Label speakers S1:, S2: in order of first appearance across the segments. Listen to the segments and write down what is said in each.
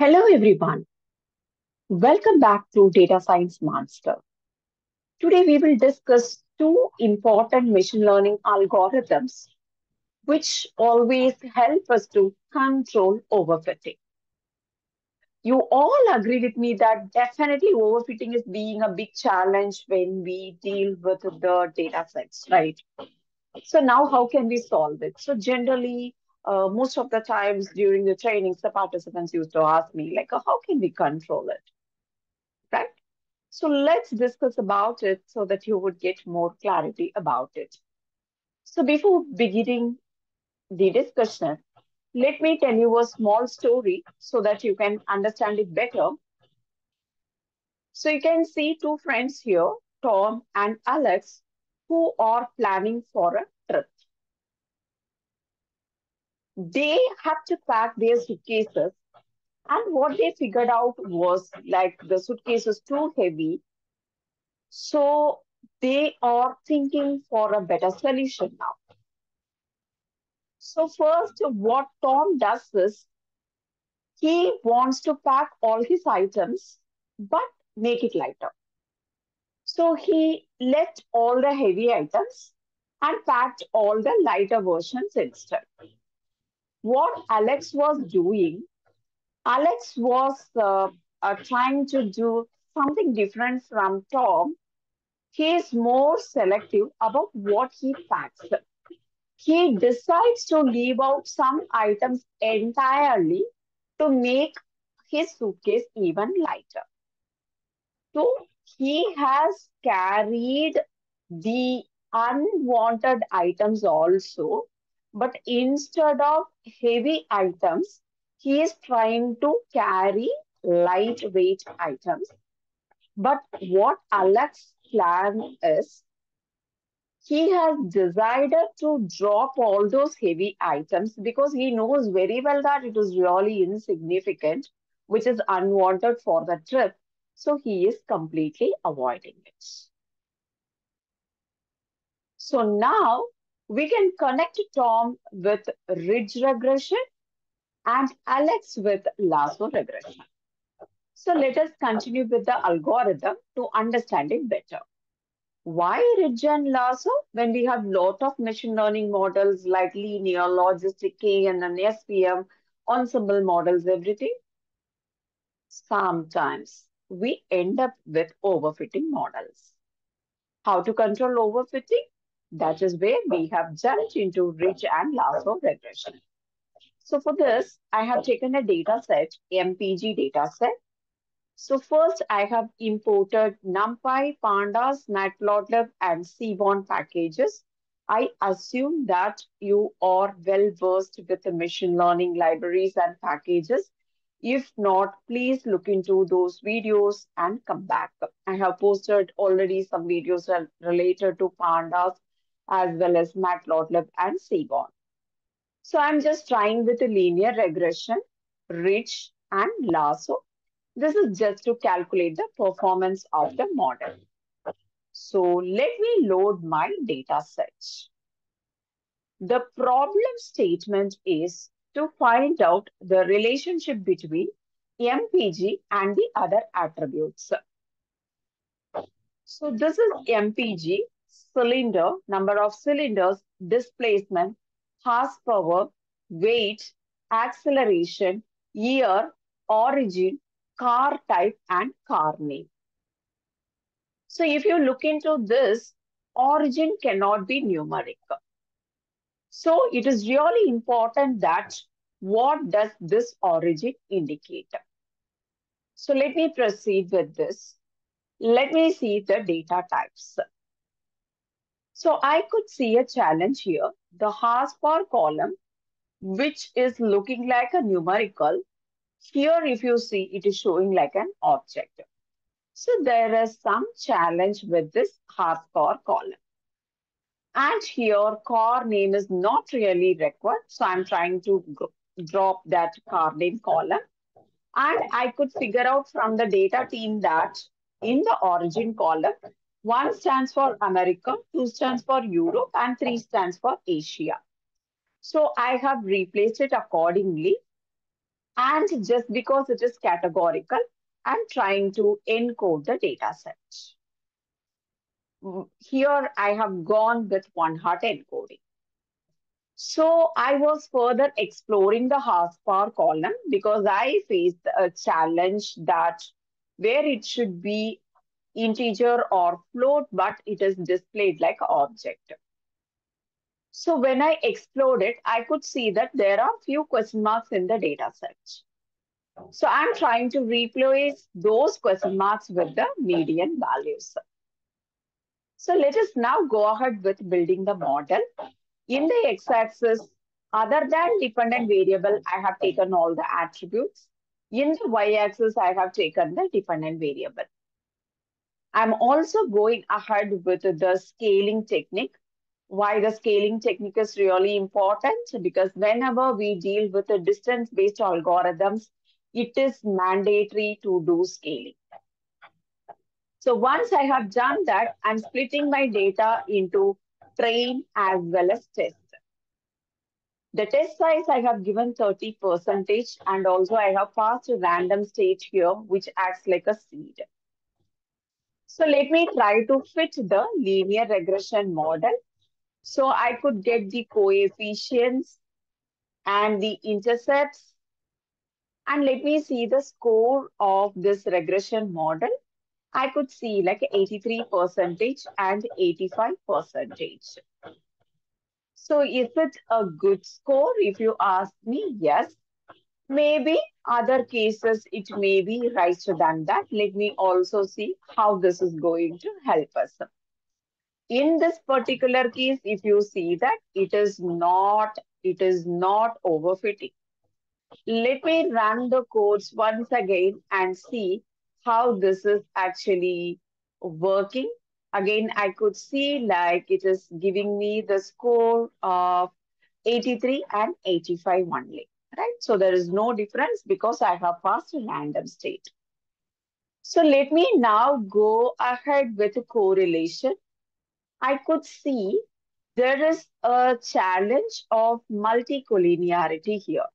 S1: Hello, everyone. Welcome back to Data Science Monster. Today, we will discuss two important machine learning algorithms which always help us to control overfitting. You all agree with me that definitely overfitting is being a big challenge when we deal with the data sets, right? So now how can we solve it? So generally, uh, most of the times during the trainings, the participants used to ask me, like, how can we control it? Right? So let's discuss about it so that you would get more clarity about it. So before beginning the discussion, let me tell you a small story so that you can understand it better. So you can see two friends here, Tom and Alex, who are planning for a trip they have to pack their suitcases. And what they figured out was like the suitcase is too heavy. So they are thinking for a better solution now. So first, what Tom does is he wants to pack all his items, but make it lighter. So he left all the heavy items and packed all the lighter versions instead what Alex was doing, Alex was uh, uh, trying to do something different from Tom. He is more selective about what he packs. He decides to leave out some items entirely to make his suitcase even lighter. So he has carried the unwanted items also but instead of heavy items, he is trying to carry lightweight items. But what Alex's plan is, he has decided to drop all those heavy items because he knows very well that it is really insignificant, which is unwanted for the trip. So he is completely avoiding it. So now we can connect Tom with ridge regression and Alex with lasso regression. So let us continue with the algorithm to understand it better. Why ridge and lasso when we have lot of machine learning models like linear, logistic, and SVM, ensemble models, everything? Sometimes we end up with overfitting models. How to control overfitting? That is where we have jumped into ridge and lasso regression. So for this, I have taken a data set, MPG data set. So first, I have imported NumPy, Pandas, Matplotlib, and Seaborn packages. I assume that you are well versed with the machine learning libraries and packages. If not, please look into those videos and come back. I have posted already some videos related to Pandas as well as Matplotlib and Seaborn. So I'm just trying with a linear regression, ridge and lasso. This is just to calculate the performance of the model. So let me load my data set. The problem statement is to find out the relationship between MPG and the other attributes. So this is MPG cylinder, number of cylinders, displacement, horsepower, weight, acceleration, year, origin, car type, and car name. So if you look into this, origin cannot be numeric. So it is really important that what does this origin indicate? So let me proceed with this. Let me see the data types. So I could see a challenge here. The horsepower column, which is looking like a numerical, here if you see, it is showing like an object. So there is some challenge with this horsepower column. And here car name is not really required. So I'm trying to drop that car name column. And I could figure out from the data team that in the origin column, one stands for America, two stands for Europe, and three stands for Asia. So I have replaced it accordingly. And just because it is categorical, I'm trying to encode the data set. Mm, here I have gone with one hot encoding. So I was further exploring the horsepower column because I faced a challenge that where it should be integer or float, but it is displayed like object. So when I explored it, I could see that there are few question marks in the data set. So I'm trying to replace those question marks with the median values. So let us now go ahead with building the model. In the x-axis, other than dependent variable, I have taken all the attributes. In the y-axis, I have taken the dependent variable. I'm also going ahead with the scaling technique. Why the scaling technique is really important? Because whenever we deal with the distance-based algorithms, it is mandatory to do scaling. So once I have done that, I'm splitting my data into train as well as test. The test size I have given 30 percentage and also I have passed a random state here which acts like a seed. So let me try to fit the linear regression model. So I could get the coefficients and the intercepts. And let me see the score of this regression model. I could see like 83 percentage and 85 percentage. So is it a good score? If you ask me, yes. Maybe other cases, it may be richer than that. Let me also see how this is going to help us. In this particular case, if you see that it is not, it is not overfitting. Let me run the codes once again and see how this is actually working. Again, I could see like it is giving me the score of 83 and 85 only, right? So there is no difference because I have passed a random state. So let me now go ahead with a correlation. I could see there is a challenge of multicollinearity here.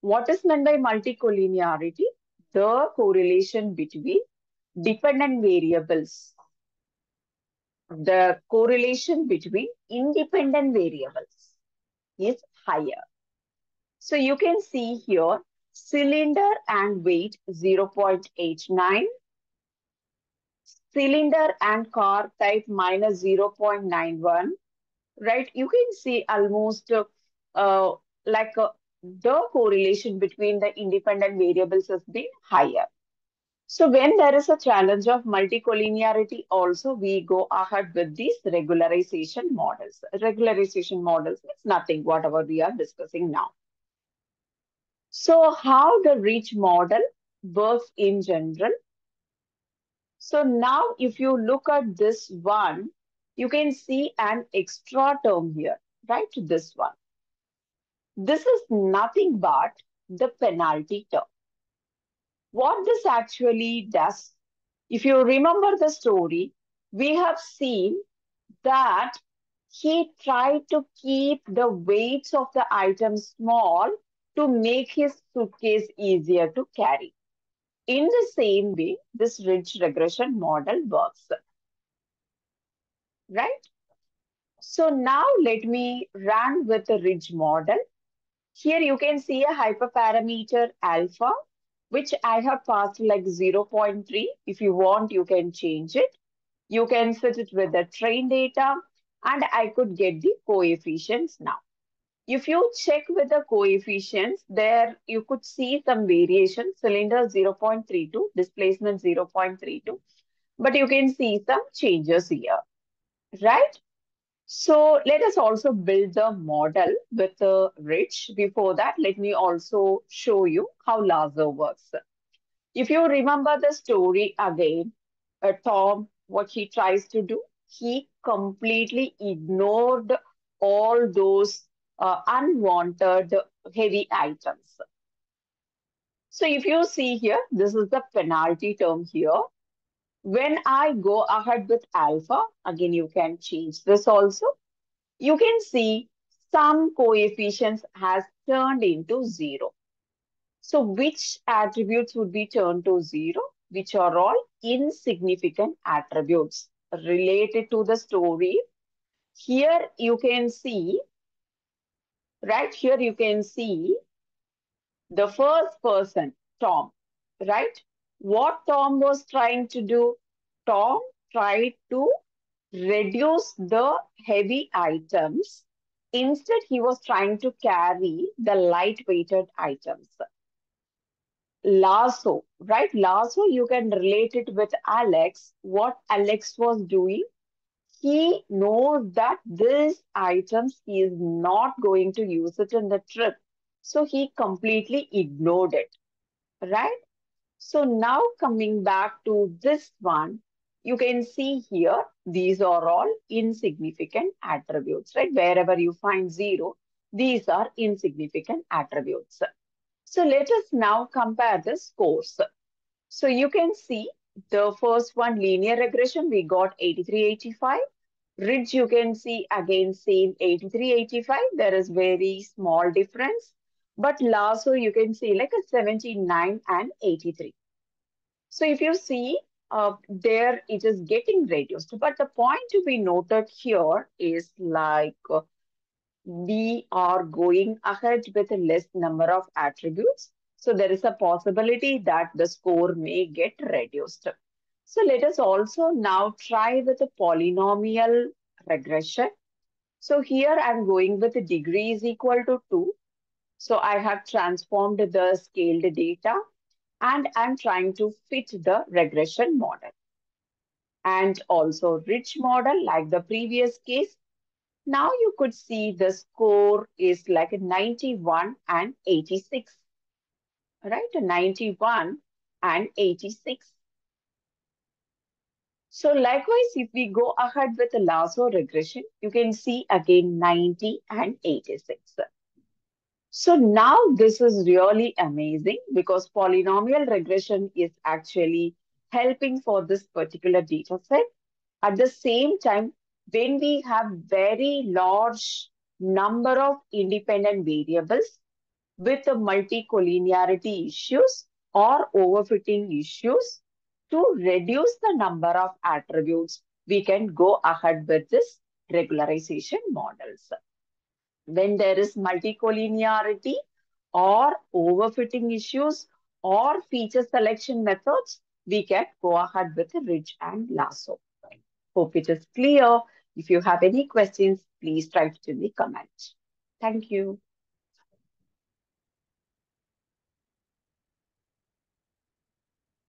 S1: What is meant by multicollinearity? the correlation between dependent variables. The correlation between independent variables is higher. So you can see here cylinder and weight 0.89, cylinder and car type minus 0.91, right? You can see almost uh, like a the correlation between the independent variables has been higher. So when there is a challenge of multicollinearity also, we go ahead with these regularization models. Regularization models is nothing, whatever we are discussing now. So how the ridge model works in general. So now if you look at this one, you can see an extra term here, right? This one. This is nothing but the penalty term. What this actually does, if you remember the story, we have seen that he tried to keep the weights of the items small to make his suitcase easier to carry. In the same way, this ridge regression model works. Right? So now let me run with the ridge model here you can see a hyperparameter alpha, which I have passed like 0.3. If you want, you can change it. You can fit it with the train data and I could get the coefficients now. If you check with the coefficients, there you could see some variation, cylinder 0.32, displacement 0.32, but you can see some changes here, right? So let us also build the model with the ridge. Before that, let me also show you how lasso works. If you remember the story again, uh, Tom, what he tries to do, he completely ignored all those uh, unwanted heavy items. So if you see here, this is the penalty term here. When I go ahead with alpha, again, you can change this also. You can see some coefficients has turned into zero. So which attributes would be turned to zero? Which are all insignificant attributes related to the story. Here you can see, right here you can see the first person, Tom, right? What Tom was trying to do? Tom tried to reduce the heavy items. Instead, he was trying to carry the light-weighted items. Lasso, right? Lasso, you can relate it with Alex. What Alex was doing, he knows that these items he is not going to use it in the trip. So he completely ignored it, right? So now coming back to this one, you can see here, these are all insignificant attributes, right? Wherever you find zero, these are insignificant attributes. So let us now compare the scores. So you can see the first one, linear regression, we got 8385. Ridge, you can see again same 8385. There is very small difference. But lasso, you can see like a 79 and 83. So if you see uh, there, it is getting reduced. But the point to be noted here is like uh, we are going ahead with a less number of attributes. So there is a possibility that the score may get reduced. So let us also now try with a polynomial regression. So here I'm going with the degree is equal to 2. So I have transformed the scaled data and I'm trying to fit the regression model. And also ridge model like the previous case, now you could see the score is like 91 and 86, right? 91 and 86. So likewise, if we go ahead with the lasso regression, you can see again 90 and 86. So now this is really amazing because polynomial regression is actually helping for this particular data set. At the same time, when we have very large number of independent variables with the multicollinearity issues or overfitting issues, to reduce the number of attributes, we can go ahead with this regularization models. When there is multicollinearity or overfitting issues or feature selection methods, we can go ahead with ridge and lasso. Hope it is clear. If you have any questions, please write it in the comment. Thank you.